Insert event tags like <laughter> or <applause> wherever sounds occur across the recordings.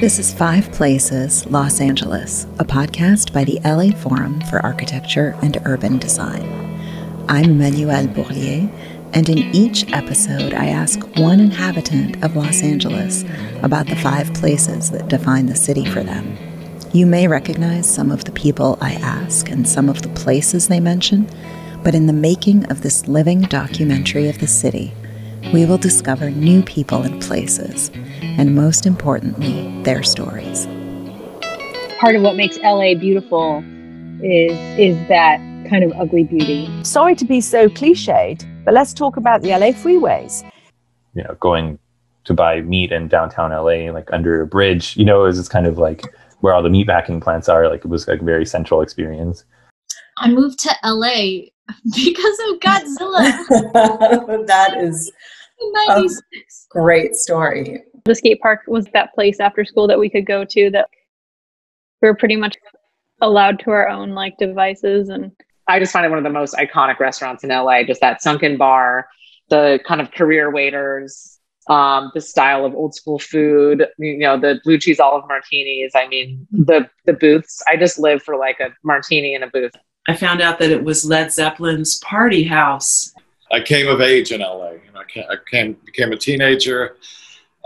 This is Five Places, Los Angeles, a podcast by the LA Forum for Architecture and Urban Design. I'm Emmanuelle Bourlier, and in each episode, I ask one inhabitant of Los Angeles about the five places that define the city for them. You may recognize some of the people I ask and some of the places they mention, but in the making of this living documentary of the city, we will discover new people and places, and most importantly, their stories. Part of what makes LA beautiful is is that kind of ugly beauty. Sorry to be so cliched, but let's talk about the LA freeways. You know, going to buy meat in downtown LA, like under a bridge, you know, is it's kind of like where all the meat packing plants are. Like it was like a very central experience. I moved to LA <laughs> because of Godzilla. <laughs> that is <laughs> a great story. The skate park was that place after school that we could go to that we were pretty much allowed to our own like devices and I just find it one of the most iconic restaurants in LA, just that sunken bar, the kind of career waiters, um, the style of old school food, you know, the blue cheese olive martinis. I mean, the the booths. I just live for like a martini in a booth. I found out that it was Led Zeppelin's party house. I came of age in LA. You know, I came, became a teenager.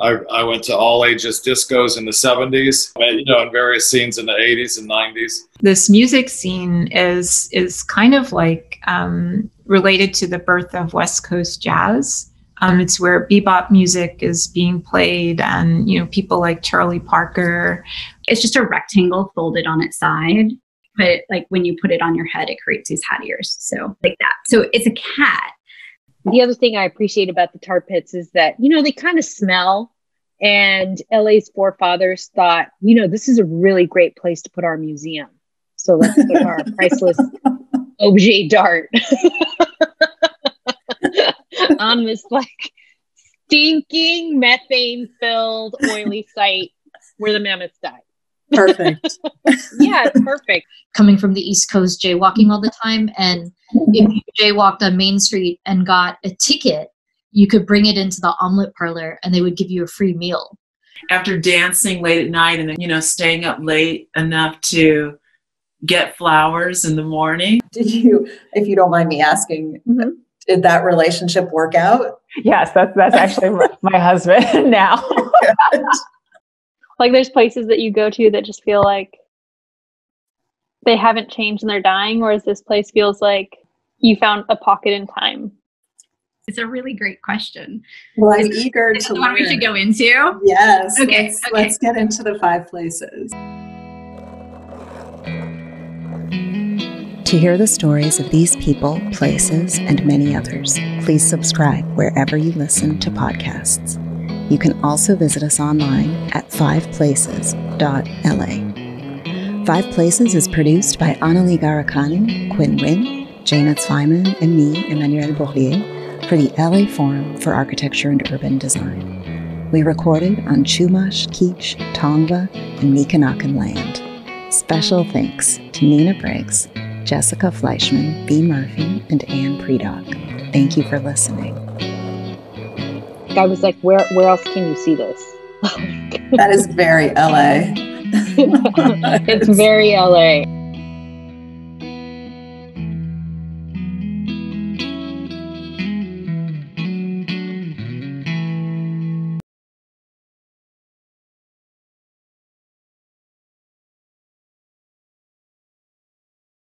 I, I, went to all ages discos in the 70s, you know, in various scenes in the 80s and 90s. This music scene is is kind of like um, related to the birth of West Coast jazz. Um, it's where bebop music is being played, and you know, people like Charlie Parker. It's just a rectangle folded on its side, but like when you put it on your head, it creates these hat ears. So like that. So it's a cat. The other thing I appreciate about the tar pits is that, you know, they kind of smell. And LA's forefathers thought, you know, this is a really great place to put our museum. So let's put our <laughs> priceless objet d'art <laughs> on this like stinking methane filled oily site where the mammoths died. Perfect. <laughs> yeah, it's perfect. Coming from the East Coast, jaywalking all the time. And if you jaywalked on Main Street and got a ticket, you could bring it into the omelet parlor and they would give you a free meal. After dancing late at night and then, you know, staying up late enough to get flowers in the morning. Did you, if you don't mind me asking, mm-hmm. did that relationship work out? Yes, that's that's actually my husband <laughs> now. <laughs> like there's places that you go to that just feel like they haven't changed and they're dying, whereas this place feels like you found a pocket in time. It's a really great question. Well, I'm is, eager is to One we should go into. Yes. Okay. Let's, okay. let's get into the five places. To hear the stories of these people, places, and many others, please subscribe wherever you listen to podcasts. You can also visit us online at fiveplaces.la. Five Places is produced by Anali Gharakhani, Quynh Nguyen, Jayna Zweiman, and me, Emmanuelle Bourlier, for the LA Forum for Architecture and Urban Design. We recorded on Chumash, Kizh, Tongva, and Mikanakan land. Special thanks to Nina Briggs, Jessica Fleischman, Bee Murphy, and Anne Predock. Thank you for listening. I was like, where where else can you see this? that is very LA. <laughs> it's very LA.